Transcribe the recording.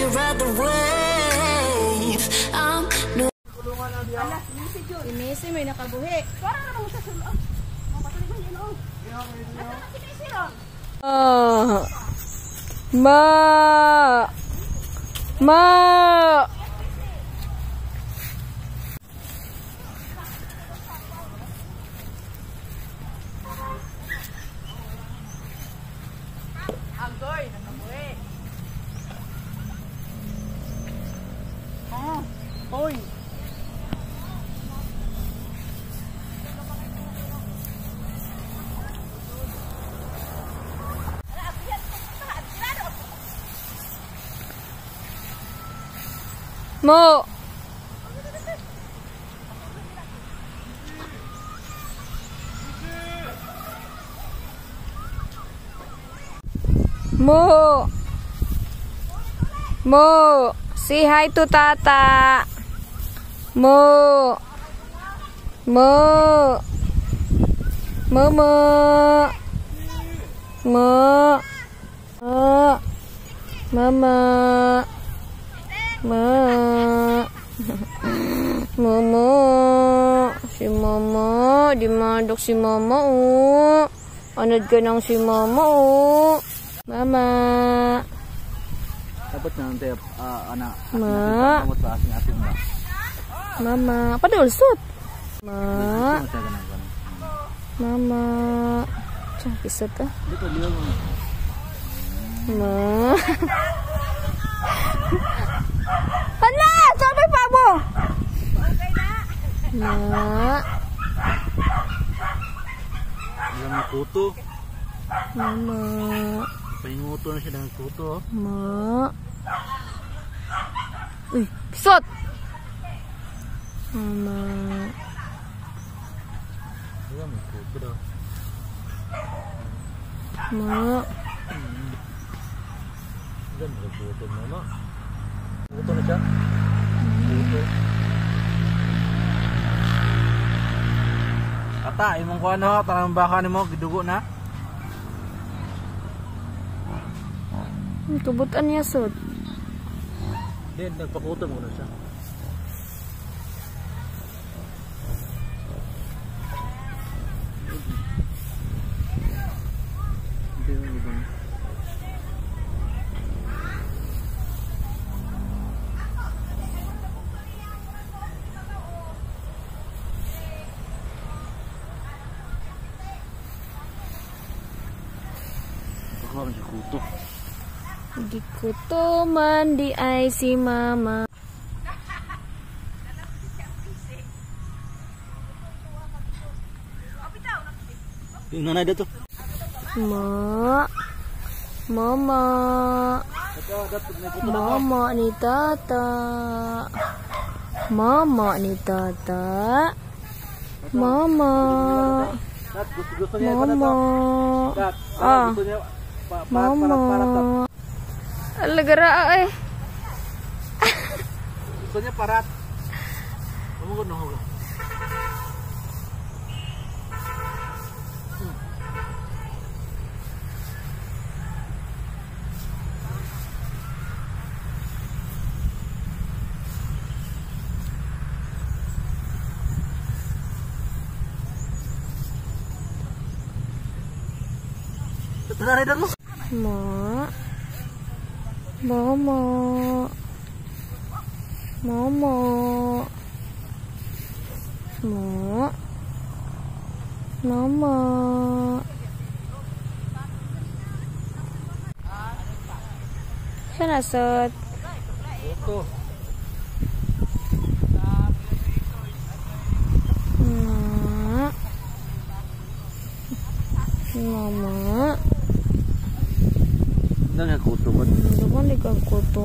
you ride the wave. I'm new. Ala, nasa Jun. Inesi, may nakabuhi. Parang ano sa sulong? Mapatuloy oh, mo yun, oh. Nasaan si Ah. Ma. Ma. I'm going. Mo. Mo. Mo. Say hi to Tata. Mo. Mo. Mo mo. Mo. Mama. Ma. Mama. Si Mama. Dimadok si Mama, oh. Anod ka ng si Mama, oh. Mama. Dapat na nanti uh, anak Ma. Mama. Ma. Ano sa ganang ganang. Mama. Ah. Dito liyo mo. Ma. Ma. Ilang na kuto. Mama. Pahinguto na siya ng kuto. oh. Ma. Uy, pisot! Mama. Ilang may kuto daw. Ma. Ilang may kuto mo no. Kuto na siya. Kuto. bata imong kuan ho tarang baka nimo gidugo na Kubutan niya sud. Then nagpakutom ko na siya. Di ko to mandi ay si mama. Yung nanay dito. Ma. Mama. Mama ni tata. Mama ni tata. Mama. Mama. Tat, Ah. Gusto niya pa, pa, Mama. parat, parat, tat. Alagara eh. Gusto niya parat. Umugod na huga. Tara, rin mo. Ma. Mama. Mama. Ma. Mama. Siya nasot. Ito. Ma. Mama. Nang kuto